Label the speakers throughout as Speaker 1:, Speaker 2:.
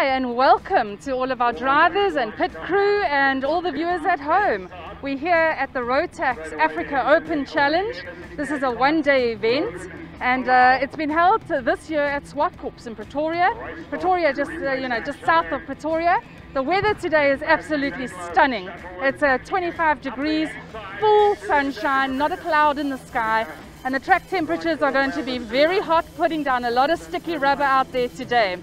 Speaker 1: Hi and welcome to all of our drivers and pit crew and all the viewers at home. We're here at the Rotax Africa Open Challenge. This is a one-day event and uh, it's been held this year at Zwartkops in Pretoria. Pretoria just, uh, you know, just south of Pretoria. The weather today is absolutely stunning. It's uh, 25 degrees, full sunshine, not a cloud in the sky, and the track temperatures are going to be very hot, putting down a lot of sticky rubber out there today.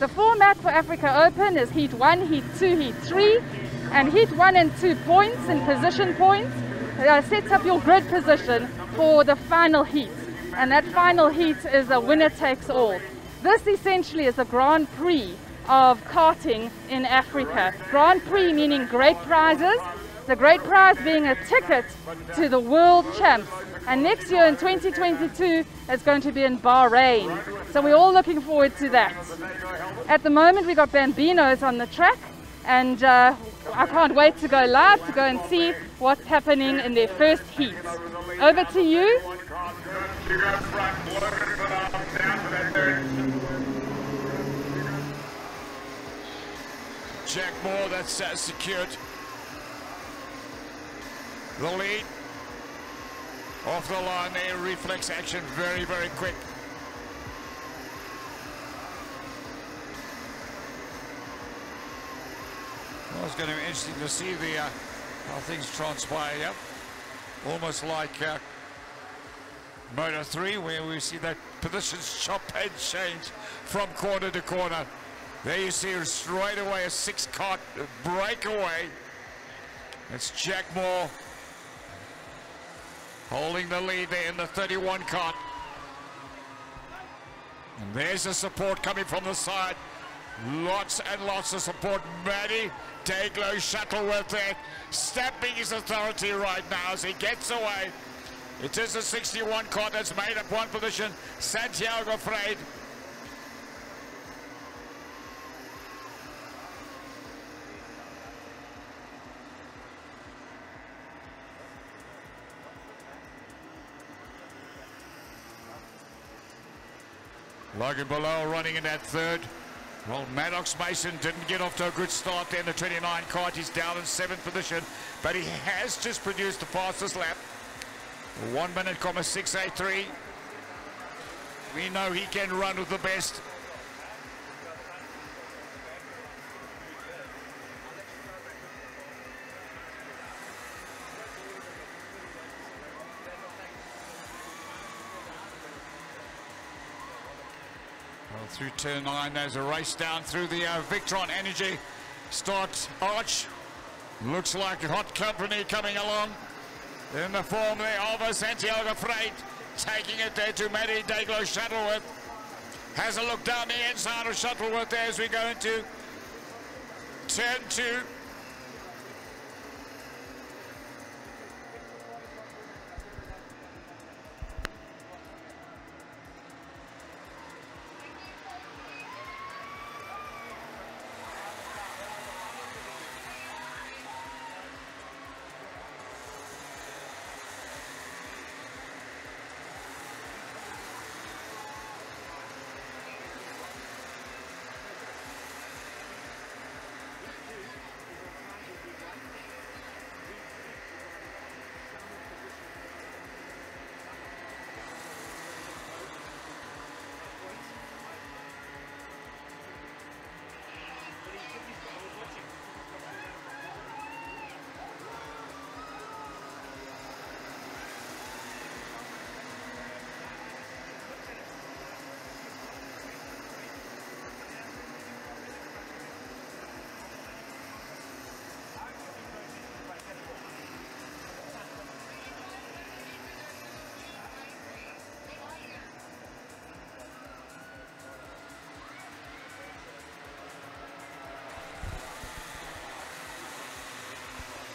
Speaker 1: The format for Africa Open is Heat 1, Heat 2, Heat 3, and Heat 1 and 2 points and position points uh, sets up your grid position for the final heat. And that final heat is a winner takes all. This essentially is a Grand Prix of karting in Africa. Grand Prix meaning great prizes, the great prize being a ticket to the world champs. And next year in 2022, it's going to be in Bahrain. So we're all looking forward to that. At the moment, we've got Bambinos on the track, and uh, I can't wait to go live to go and see what's happening in their first heat. Over to you.
Speaker 2: Jack Moore, that's uh, secured. The lead. Off the line there, reflex action, very, very quick. Well, it's going to be interesting to see the uh, how things transpire. Yep. Almost like uh, Moto 3, where we see that positions chop and change from corner to corner. There you see straight away a six cart breakaway. It's Jack Moore holding the lead there in the 31 cart. And there's the support coming from the side. Lots and lots of support. Maddie Dayglow Shuttleworth there, stamping his authority right now as he gets away. It is a 61 cart that's made up one position. Santiago Freid Logan Bilal running in that third. Well, Maddox Mason didn't get off to a good start there in the 29 cart. He's down in seventh position, but he has just produced the fastest lap. One minute, comma 683. We know he can run with the best. Through turn nine, there's a race down through the uh, Victron Energy. Start Arch. Looks like hot company coming along. In the form there of a Santiago Freight, Taking it there to Matty Dayglow Shuttleworth. Has a look down the inside of Shuttleworth there as we go into turn two.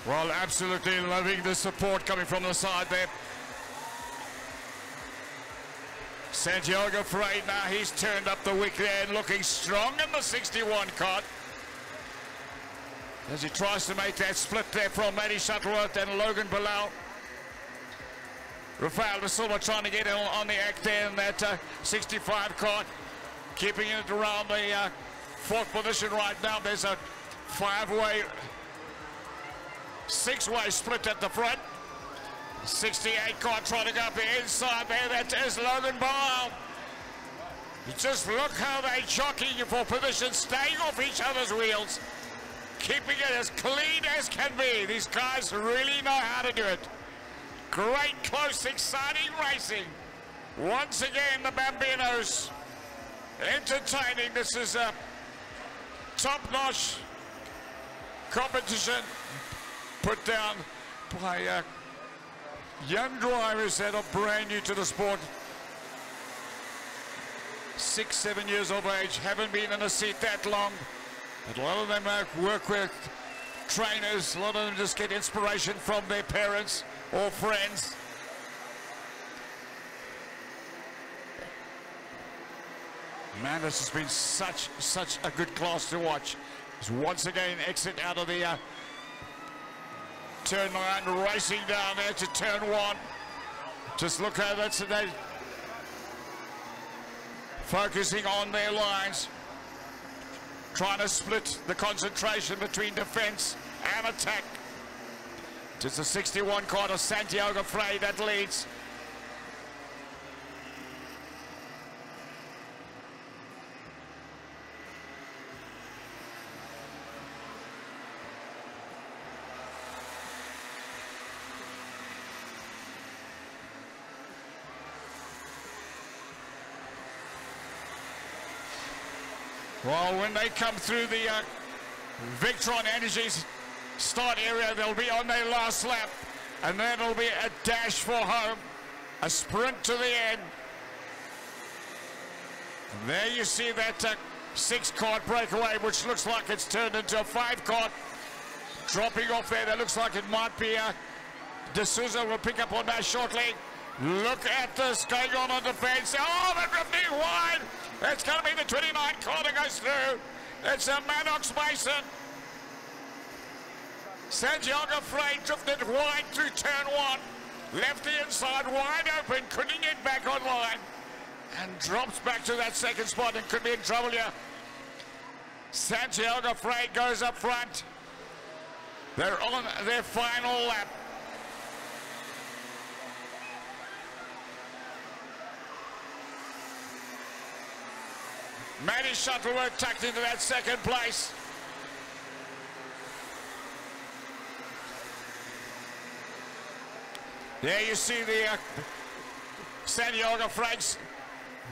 Speaker 2: Well, absolutely loving the support coming from the side there. Santiago Freid now, he's turned up the wick there and looking strong in the 61 cart. As he tries to make that split there from Matty Shuttleworth and Logan Bilal. Rafael De Silva trying to get on the act there in that uh, 65 cart. Keeping it around the uh, fourth position right now. There's a five-way, six-way split at the front. 68 car trying to go up the inside there. That is Logan Bilal. Just look how they're jockeying for position, staying off each other's wheels, keeping it as clean as can be. These guys really know how to do it. Great, close, exciting racing. Once again, the Bambinos entertaining. This is a top-notch competition put down by uh, young drivers that are brand new to the sport. Six, seven years of age, haven't been in a seat that long. But a lot of them uh, work with trainers. A lot of them just get inspiration from their parents or friends. Man, this has been such, such a good class to watch. It's once again exit out of the uh, turn nine, racing down there to turn one. Just look how that's they focusing on their lines, trying to split the concentration between defense and attack. Just a 61 quarter Santiago Frey that leads. Well, when they come through the uh, Victron Energies start area, they'll be on their last lap. And then it'll be a dash for home, a sprint to the end. And there you see that uh, six-card breakaway, which looks like it's turned into a five-card. Dropping off there, that looks like it might be uh, De Souza will pick up on that shortly. Look at this going on on defense. Oh, they're drifting wide. It's going to be the 29 car that goes through. It's a Maddox Mason. Santiago Frey drifted wide through turn one. Left the inside wide open, couldn't get back online. And drops back to that second spot and could be in trouble here. Santiago Frey goes up front. They're on their final lap. Maddie Shuttleworth tucked into that second place. There you see the uh, Santiago Franks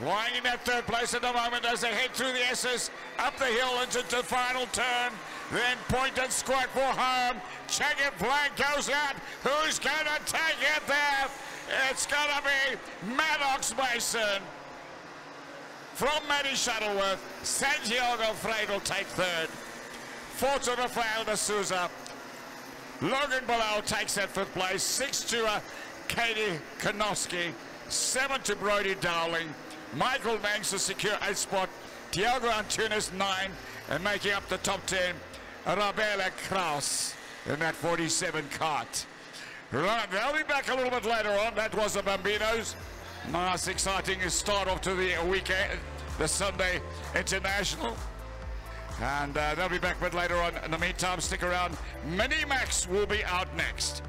Speaker 2: lying in that third place at the moment as they head through the S's up the hill into the final turn. Then point and squawk for home. Check it, Blank goes out. Who's going to take it there? It's going to be Maddox Mason from Maddie Shuttleworth. Santiago will take third. Fourth to Rafael de Souza. Logan Bilal takes that fifth place. Six to uh, Katie Kanowski. Seven to Brody Darling. Michael Manx to secure eighth spot. Tiago Antunes nine. And making up the top ten, Rabela Kraus in that 47 cart. Right, they'll be back a little bit later on. That was the Bambinos. Nice, exciting start off to the weekend, the Sunday International. And uh, they'll be back a bit later on. In the meantime, stick around. Mini Max will be out next.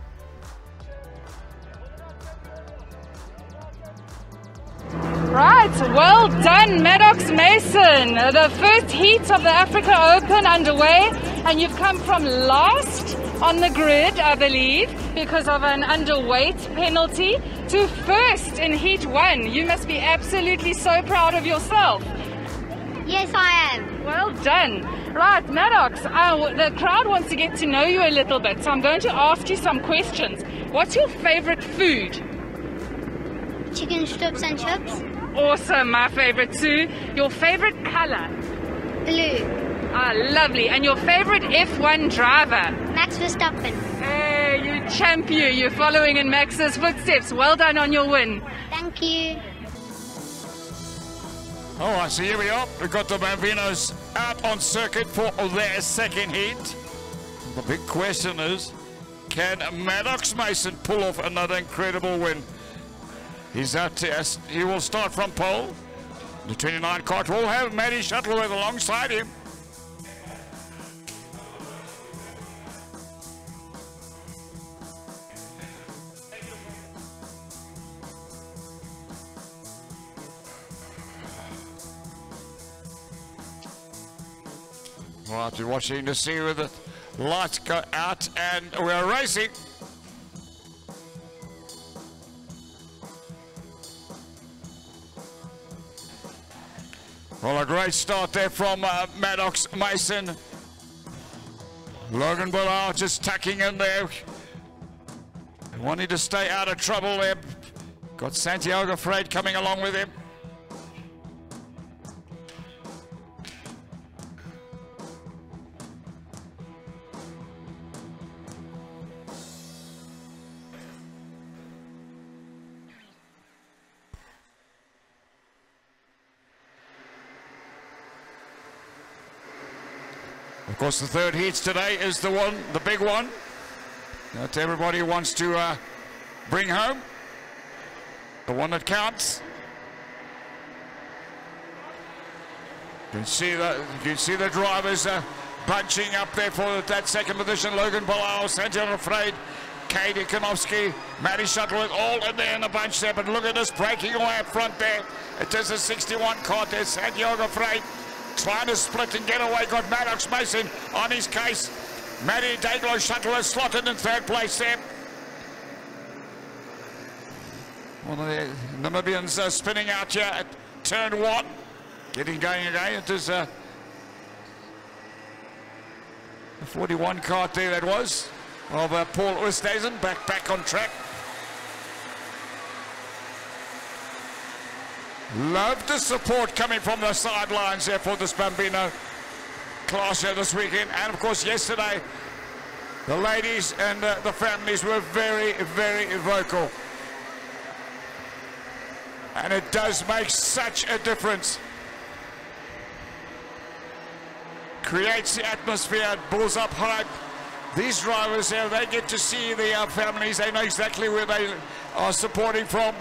Speaker 1: Right, well done, Maddox Mason. The first heat of the Africa Open underway, and you've come from last on the grid, I believe, because of an underweight penalty, to first in heat one. You must be absolutely so proud of yourself.
Speaker 3: Yes, I am.
Speaker 1: Well done. Right, Maddox, uh, the crowd wants to get to know you a little bit, so I'm going to ask you some questions. What's your favorite food?
Speaker 3: Chicken strips and chips.
Speaker 1: Awesome, my favorite too. Your favorite color?
Speaker 3: Blue.
Speaker 1: Ah, lovely. And your favorite F1 driver?
Speaker 3: Max Verstappen.
Speaker 1: Hey, you champ you. You're following in Max's footsteps. Well done on your win.
Speaker 3: Thank you.
Speaker 2: All right, so here we are. We've got the Bambinos out on circuit for their second heat. The big question is, can Maddox Mason pull off another incredible win? He's out. He will start from pole. The 29 cart will have Matty Shuttleworth alongside him. Right, you're watching to see where the lights go out and we're racing. Well, a great start there from uh, Maddox Mason. Logan Bilal just tucking in there. Wanting to stay out of trouble there. Got Santiago Freyd coming along with him. Course, the third heats today is the one, the big one that everybody wants to uh, bring home. The one that counts. You can see the you can see the drivers uh, bunching up there for that second position. Logan Bilal, Santiago Freyd, Katie Kanofsky, Matty Shuttleworth, all in there in the bunch there. But look at this breaking away up front there. It is a 61 car there. Santiago Freyd trying to split and get away. Got Maddox Mason on his case. Matty Daiglo Shuttleworth slotted in third place there. One of the Namibians uh, spinning out here at turn one. Getting going again. It is uh, a 41 cart there that was of uh, Paul Oosthuizen back back on track. Love the support coming from the sidelines there for this Bambino class here this weekend. And of course yesterday the ladies and uh, the families were very, very vocal. And it does make such a difference. Creates the atmosphere, bulls up hype. These drivers here, they get to see the families. They know exactly where they are supporting from.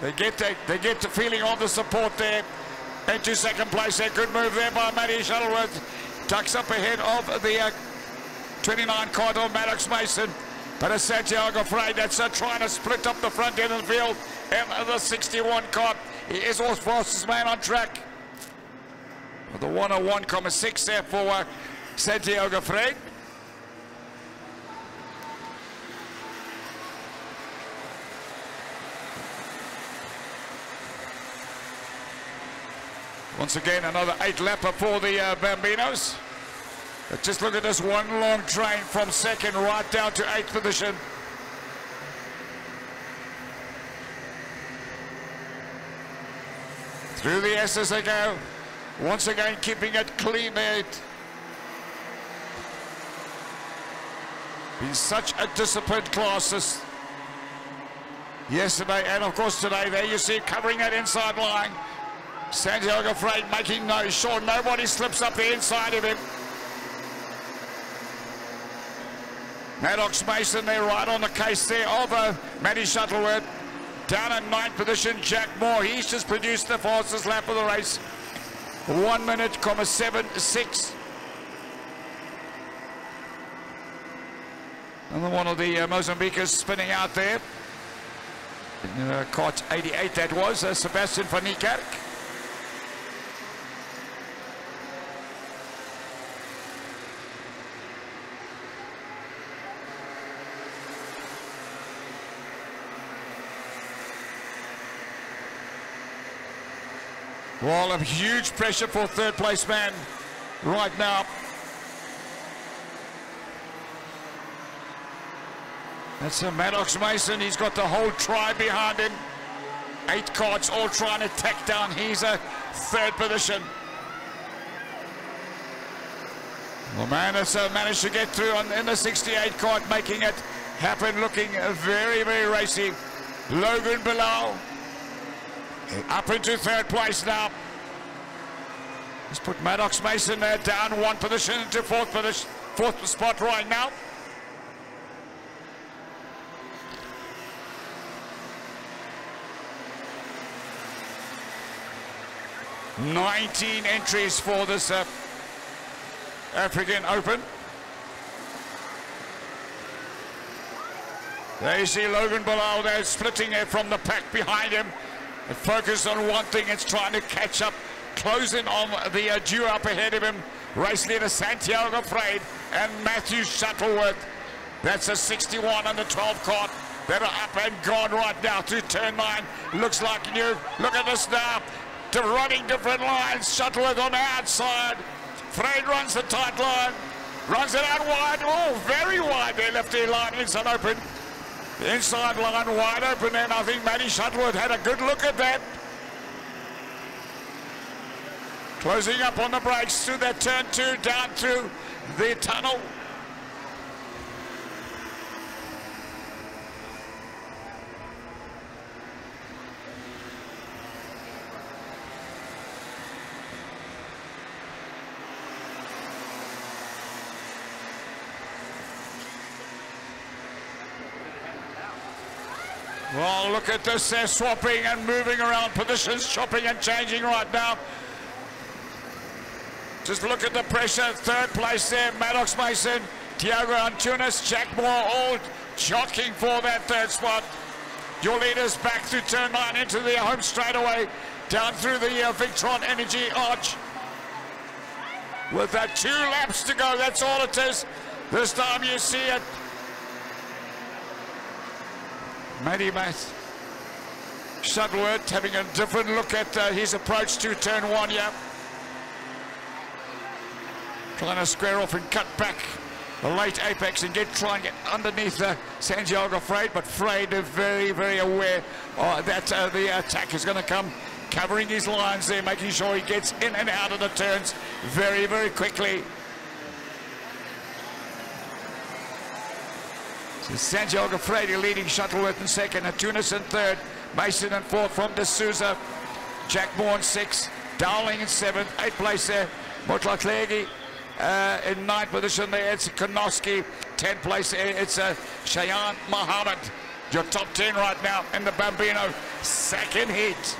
Speaker 2: They get the, they get the feeling of the support there. Into second place there. Good move there by Matty Shuttleworth. Tucks up ahead of the uh, 29 Cardinal Maddox Mason. But it's Santiago Frey that's uh, trying to split up the front end of the field. And the 61 car. He is all fastest man on track. The 101.6 there for uh, Santiago Freyd. Once again, another eight lapper for the uh, Bambinos. But just look at this one long train from second right down to eighth position. Through the S's they go. Once again, keeping it clean there. Been such a disciplined class yesterday and of course today. There you see covering that inside line. Santiago Freyd making no sure nobody slips up the inside of him. Maddox Mason there right on the case there of Matty Shuttleworth. Down in ninth position, Jack Moore. He's just produced the fastest lap of the race. One minute, comma seven, six. And one of the uh, Mozambicans spinning out there. Uh, caught 88 that was, uh, Sebastian van Niekerk. Well, a huge pressure for third place man right now. That's a Maddox Mason. He's got the whole tribe behind him. Eight cards all trying to tack down. He's a third position. Well, man has uh, managed to get through on, in the 68 card, making it happen, looking very, very racy. Logan Bilal up into third place now. Let's put Maddox Mason there down one position into fourth position, fourth spot right now. Nineteen entries for this uh, African Open. There you see Logan Bilal there splitting it from the pack behind him. It focused on one thing, it's trying to catch up, closing on the uh, up ahead of him Race leader Santiago Freyd and Matthew Shuttleworth. That's a 61 on the 12 cart that are up and gone right now through turn nine. Looks like new. Look at this now. To running different lines. Shuttleworth on the outside. Freyd runs the tight line. Runs it out wide. Oh, very wide there, lefty line. It's Inside open. The inside line wide open and I think Matty Shuttleworth had a good look at that. Closing up on the brakes through that turn two, down through the tunnel. Well, look at this. They're swapping and moving around positions, chopping and changing right now. Just look at the pressure. Third place there, Maddox Mason, Tiago Antunes, Jack Moore, all jockeying for that third spot. Your leaders back through turn nine into the home straightaway, down through the uh, Victron Energy Arch. With that two laps to go, that's all it is. This time you see it. Math Shuttleworth having a different look at uh, his approach to turn one, yeah. Trying to square off and cut back the late apex and get try and get underneath uh, Santiago Freyd, but Freyd is very, very aware uh, that uh, the attack is going to come, covering his lines there, making sure he gets in and out of the turns very, very quickly. Santiago Freyd leading Shuttleworth in second, Antunes in third, Mason in fourth from D'Souza, Jack Moore in sixth, Dowling in seventh, eighth place there, Motlaklegi uh, in ninth position there. It's Konoski. Tenth place. there, It's uh, Cheyenne Muhammad. Your top ten right now in the Bambino second heat.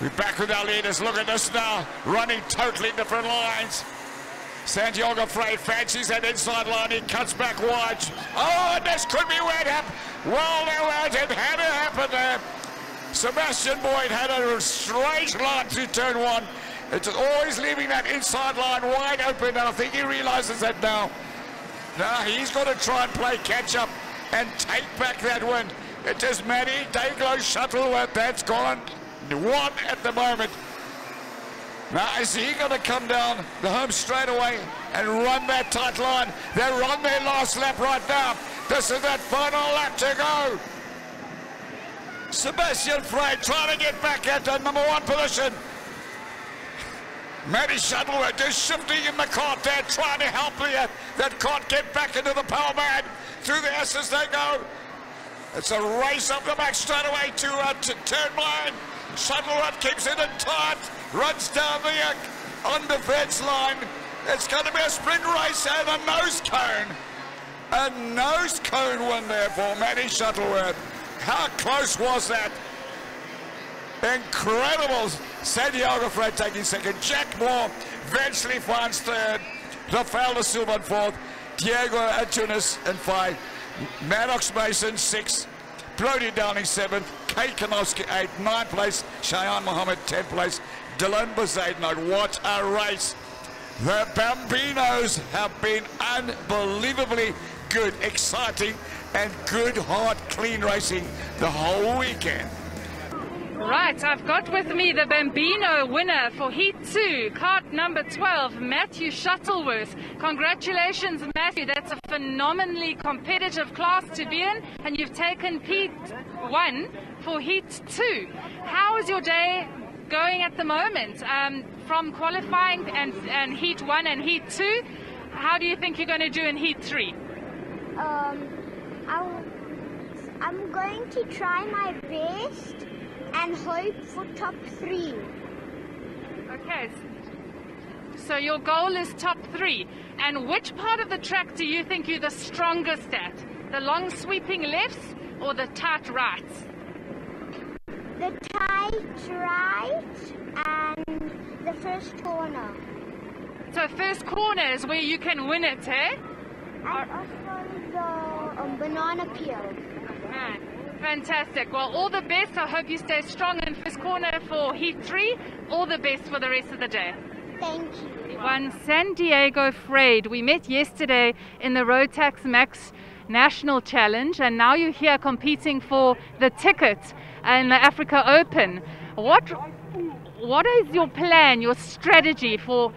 Speaker 2: We're back with our leaders. Look at this now. Running totally different lines. Santiago Freyd fancies that inside line. He cuts back wide. Oh, and this could be it happened. Well, no, it had to happen there. Sebastian Boyd had a strange line through turn one. It's always leaving that inside line wide open, and I think he realizes that now. Now he's got to try and play catch up and take back that win. It is Matty Dayglow Shuttleworth that's gone one at the moment. Now is he going to come down the home straight away and run that tight line? They're on their last lap right now. This is that final lap to go. Sebastian Freyd trying to get back at the number one position. Matty Shuttleworth just shifting in the cart there, trying to help the, that cart get back into the power band. Through the S as they go. It's a race up the back straight away to, uh, to turn Shuttleworth keeps it in tight, runs down the on the fence line. It's going to be a sprint race and a nose cone. A nose cone win there for Matty Shuttleworth. How close was that? Incredible. Santiago Freyd taking second. Jack Moore eventually finds third. Rafael da Silva in fourth. Diego Antunes in five. Maddox Mason six. Brody Downing seventh. Kate Kanowski eighth. Ninth place. Cheyenne Mohammed tenth place. Dylan Bazadnot. What a race. The Bambinos have been unbelievably good, exciting, and good, hard, clean racing the whole weekend.
Speaker 1: Right, I've got with me the Bambino winner for Heat 2, cart number 12, Matthew Shuttleworth. Congratulations, Matthew. That's a phenomenally competitive class to be in, and you've taken P1 for Heat 2. How is your day going at the moment? Um, from qualifying and, and Heat 1 and Heat 2, how do you think you're going to do in Heat 3?
Speaker 3: Um, I'll, I'm going to try my best and hope for top three.
Speaker 1: Okay. So your goal is top three. And which part of the track do you think you're the strongest at? The long sweeping lefts or the tight rights?
Speaker 3: The tight right and the first corner.
Speaker 1: So first corner is where you can win it, eh?
Speaker 3: And also the um, banana peel.
Speaker 1: Man, fantastic. Well, all the best. I hope you stay strong in first corner for Heat 3. All the best for the rest of the day.
Speaker 3: Thank you.
Speaker 1: One San Diego Frayed. We met yesterday in the Rotax Max National Challenge, and now you're here competing for the ticket in the Africa Open. What what is your plan, your strategy for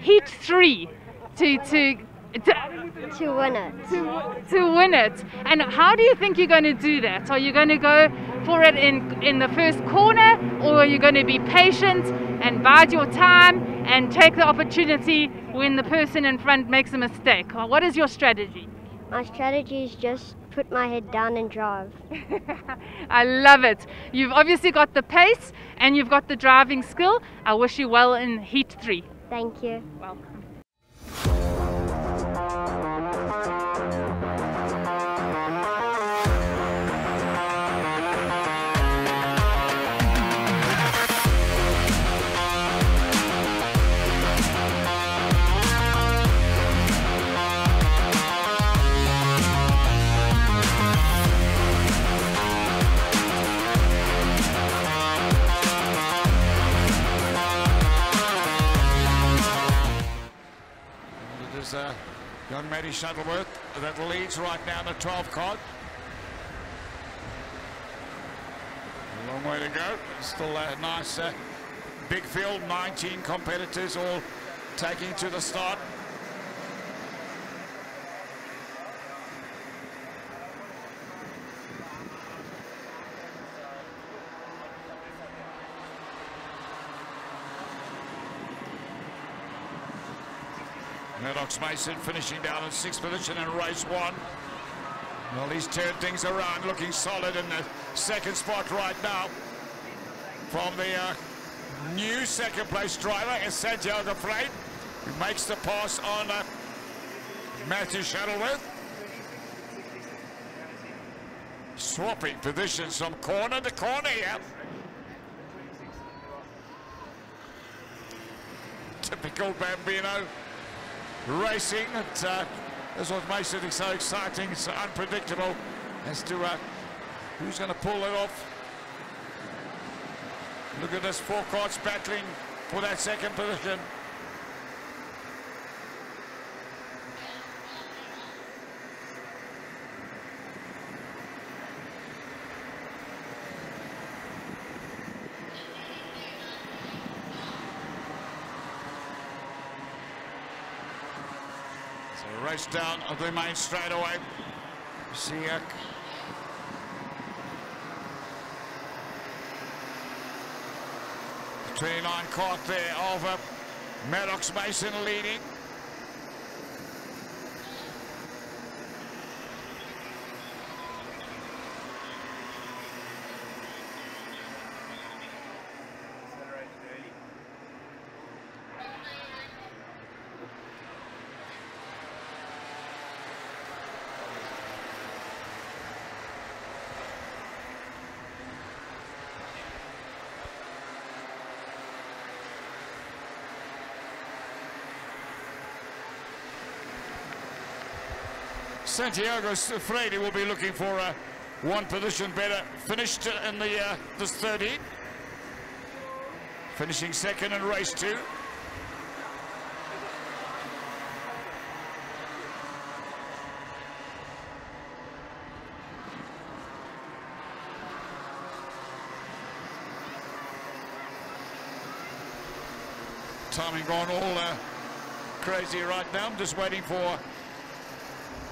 Speaker 1: Heat 3 to to to,
Speaker 3: To win it.
Speaker 1: to win it. And how do you think you're going to do that? Are you going to go for it in in the first corner, or are you going to be patient and bide your time and take the opportunity when the person in front makes a mistake? What is your strategy?
Speaker 3: My strategy is just put my head down and drive.
Speaker 1: I love it. You've obviously got the pace and you've got the driving skill. I wish you well in Heat 3.
Speaker 3: Thank you.
Speaker 1: Welcome.
Speaker 2: Young Maddie Shuttleworth that leads right now the 12 card. A long way to go. Still a nice uh, big field, 19 competitors all taking to the start. Maddox Mason finishing down in sixth position in race one. Well, he's turned things around, looking solid in the second spot right now. From the uh, new second place driver is Santiago Frey, who makes the pass on uh, Matthew Shuttleworth. Swapping positions from corner to corner here. Typical Bambino racing. And, uh, that's what makes it so exciting, so unpredictable as to uh, who's going to pull it off. Look at this, four carts battling for that second position. So race down of the main straightaway. Siak. The 29 caught there over Maddox Mason leading. Santiago Frady will be looking for a one position better. Finished in the uh, this 30. Finishing second in race two. Timing gone all uh, crazy right now. I'm just waiting for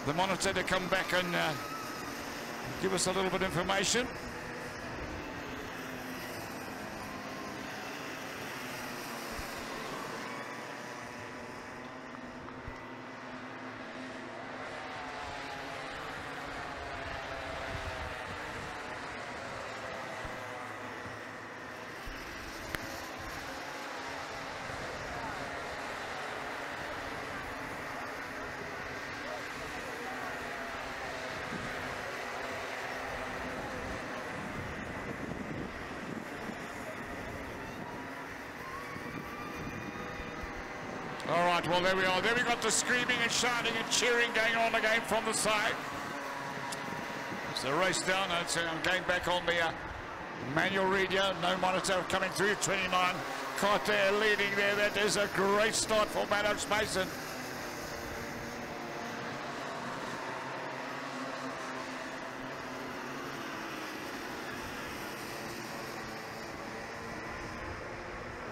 Speaker 2: the monitor to come back and uh, give us a little bit of information. All right, well, there we are. There we got the screaming and shouting and cheering going on again from the side. So race down. It's uh, going back on the uh, Manuel Reid no monitor coming through, 29. Caught there, leading there. That is a great start for Maddox Mason.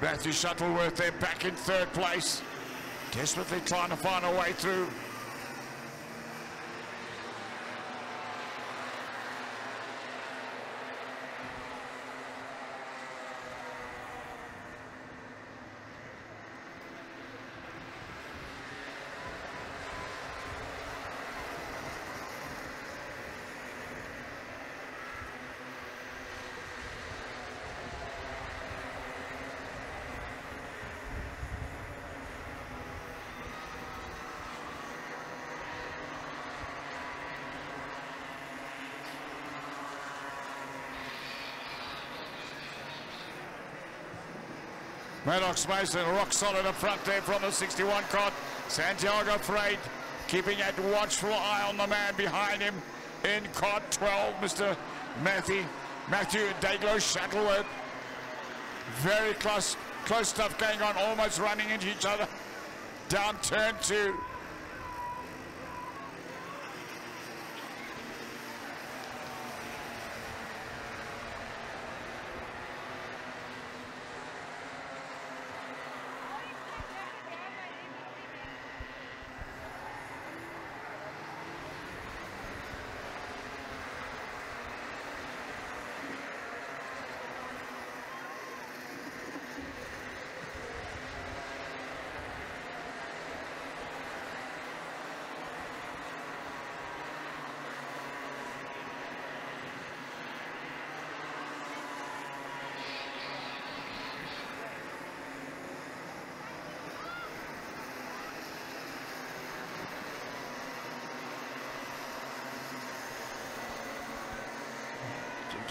Speaker 2: Matthew Shuttleworth there back in third place. Desperately trying to find a way through. Maddox Mason rock solid up front there from the 61 cot. Santiago Freyd keeping a watchful eye on the man behind him in cot 12, Mr. Matthew, Matthew Dayglow Shuttleworth. Very close, close stuff going on, almost running into each other. Down turn two.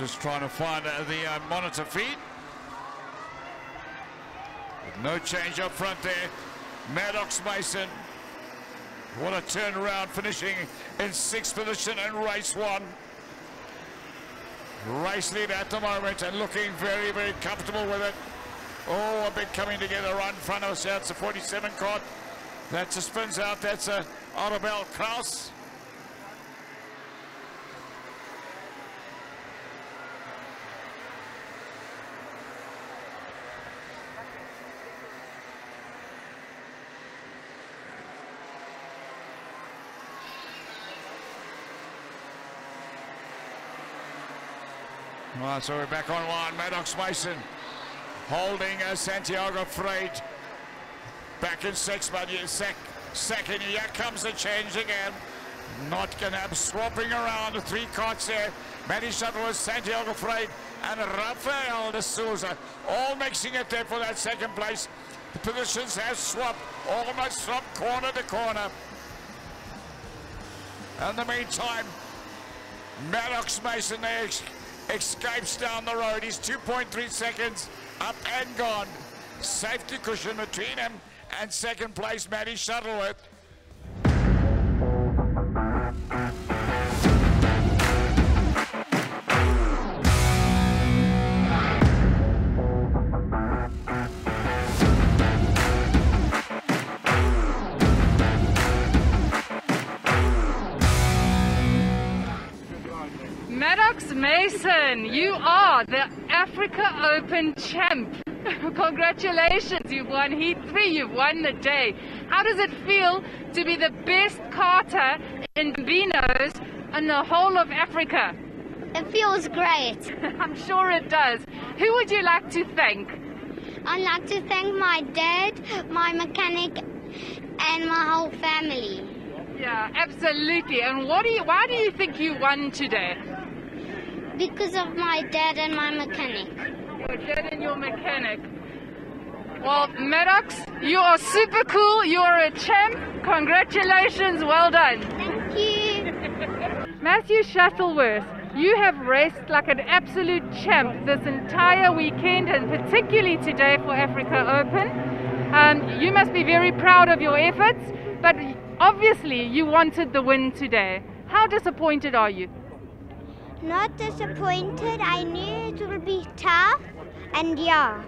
Speaker 2: Just trying to find the uh, monitor feed. No change up front there. Maddox Mason. What a turnaround, finishing in sixth position in race one. Race lead at the moment and looking very, very comfortable with it. Oh, a bit coming together right in front of us. That's a 47 cart. That's a spins out. That's a Arabelle Kraus. So we're back online. Maddox Mason holding uh, Santiago Freyd back in six, but sec second. Here comes the change again. Not gonna have swapping around the three carts there. Matty Shuttleworth, Santiago Freyd, and Rafael de Souza all mixing it there for that second place. The positions have swapped almost from corner to corner. In the meantime, Maddox Mason there escapes down the road. He's 2.3 seconds up and gone. Safety cushion between him and second place, Matty Shuttleworth.
Speaker 1: You are the Africa Open champ. Congratulations, you've won Heat 3, you've won the day. How does it feel to be the best carter in Binos in the whole of Africa?
Speaker 3: It feels great.
Speaker 1: I'm sure it does. Who would you like to thank?
Speaker 3: I'd like to thank my dad, my mechanic, and my whole family.
Speaker 1: Yeah, absolutely. And what do you, why do you think you won today?
Speaker 3: Because of my dad and my mechanic.
Speaker 1: Your dad and your mechanic. Well, Maddox, you are super cool. You are a champ. Congratulations. Well done.
Speaker 3: Thank you.
Speaker 1: Matthew Shuttleworth, you have raced like an absolute champ this entire weekend and particularly today for Africa Open. Um, you must be very proud of your efforts, but obviously you wanted the win today. How disappointed are you?
Speaker 3: Not disappointed. I knew it would be tough, and yeah.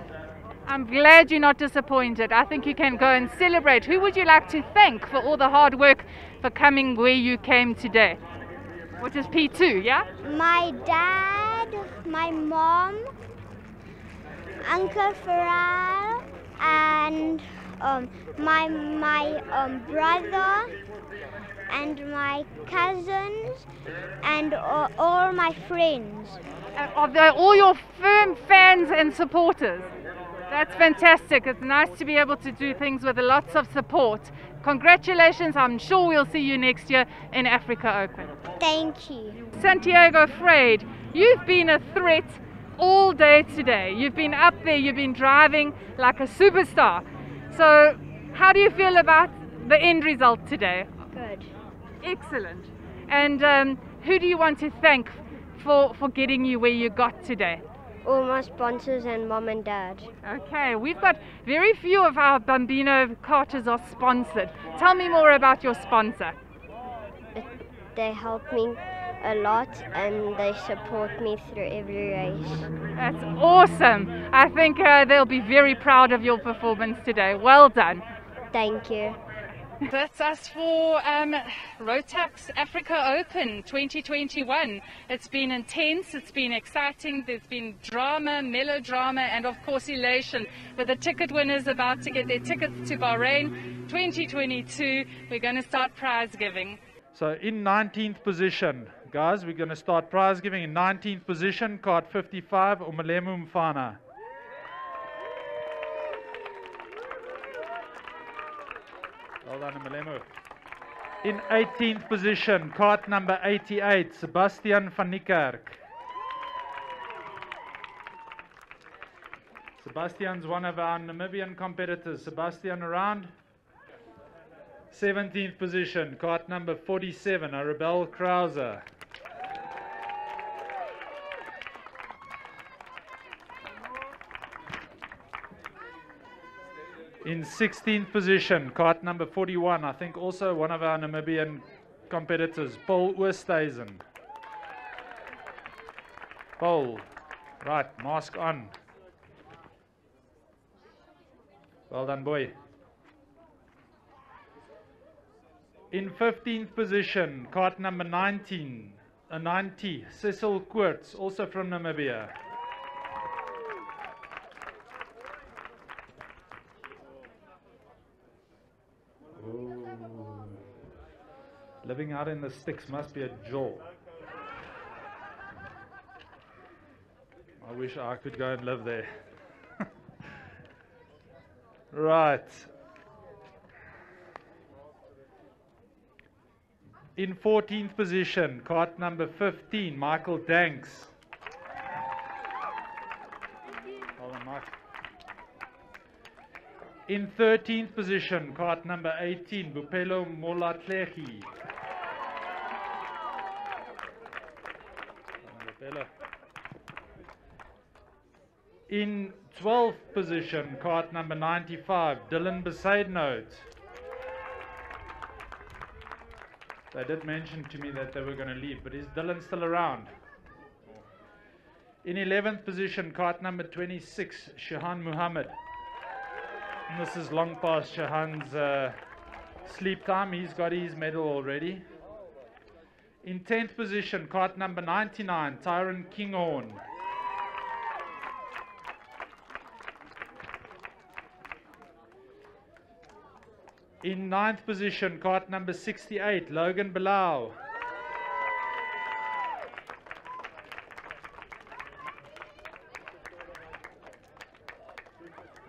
Speaker 1: I'm glad you're not disappointed. I think you can go and celebrate. Who would you like to thank for all the hard work for coming where you came today? Which is P2, yeah?
Speaker 3: My dad, my mom, Uncle Farrell, and um, my my um, brother and my cousins and uh, all my friends.
Speaker 1: Are they all your firm fans and supporters? That's fantastic. It's nice to be able to do things with lots of support. Congratulations. I'm sure we'll see you next year in Africa Open.
Speaker 3: Thank you.
Speaker 1: Santiago Freyd, you've been a threat all day today. You've been up there, you've been driving like a superstar. So, how do you feel about the end result today?
Speaker 3: Good.
Speaker 1: Excellent. And um, who do you want to thank for, for getting you where you got today?
Speaker 3: All my sponsors and mom and dad.
Speaker 1: Okay, we've got very few of our Bambino karters are sponsored. Tell me more about your sponsor.
Speaker 3: They help me a lot and they support me through every race.
Speaker 1: That's awesome. I think uh, they'll be very proud of your performance today. Well done.
Speaker 3: Thank you.
Speaker 1: That's us for um, Rotax Africa Open 2021. It's been intense, it's been exciting, there's been drama, melodrama, and of course elation. With the ticket winners about to get their tickets to Bahrain 2022, we're going to start prize giving.
Speaker 4: So in 19th position, guys, we're going to start prize giving in 19th position, card 55, Umalemu Mfana. Well done, Umalemu. In 18th position, card number 88, Sebastian van Niekerk. Sebastian's one of our Namibian competitors. Sebastian around. 17th position, cart number 47, Arabelle Krauser. In 16th position, cart number 41, I think also one of our Namibian competitors, Paul Oosthuizen. Paul, right, mask on. Well done, boy. In 15th position, cart number 19, a 90, Cecil Koorts, also from Namibia. Living out in the sticks must be a joy. I wish I could go and live there. right. In 14th position, cart number 15, Michael Danks. In 13th position, cart number 18, Bupelo Molatlehi. Bupelo. In 12th position, cart number 95, Dylan Bezuidenhout. They did mention to me that they were going to leave, but is Dylan still around? In 11th position, cart number 26, Shahan Muhammad. And this is long past Shahan's uh, sleep time. He's got his medal already. In 10th position, cart number 99, Tyron Kinghorn. In ninth position, cart number 68, Logan Bilal.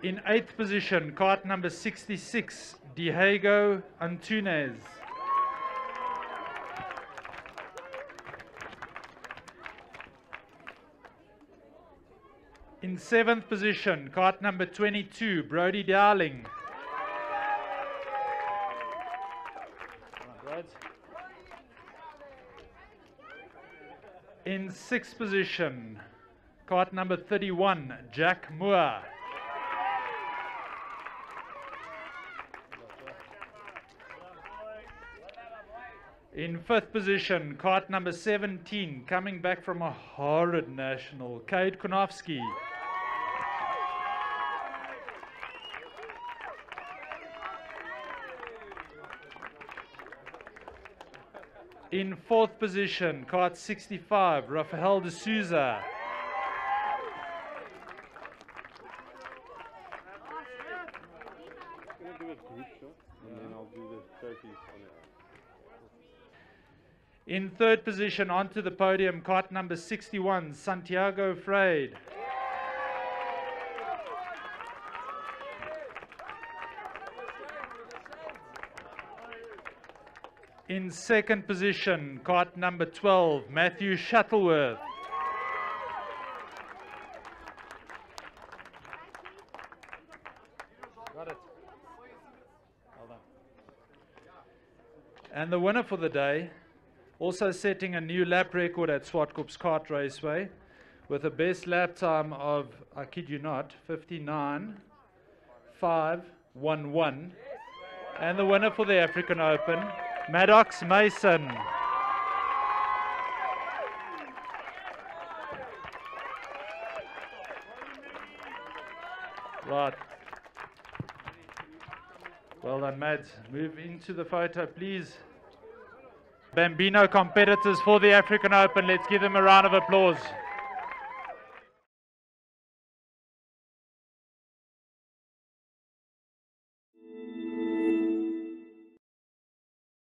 Speaker 4: In eighth position, cart number 66, Diego Antunes. In seventh position, cart number 22, Brody Darling. In sixth position, cart number 31, Jack Moore. In fifth position, cart number 17, coming back from a horrid national, Kade Konofsky. In fourth position, cart 65, Rafael de Souza. In third position, onto the podium, cart number 61, Santiago Freid. In second position, cart number 12, Matthew Shuttleworth.
Speaker 5: Got it.
Speaker 4: And the winner for the day, also setting a new lap record at Zwartkops Kart Raceway with a best lap time of, I kid you not, 59 5 1 1. And the winner for the African Open, Maddox Mason. Right. Well done, Mads. Move into the photo, please. Bambino competitors for the African Open. Let's give them a round of applause.